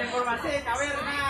informasi KW Renang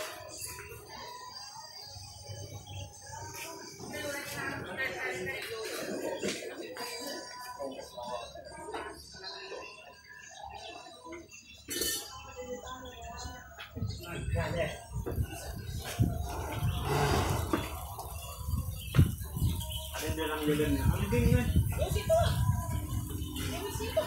Nah, Ada dalam jalannya. Ada dingin. Situ. Situ.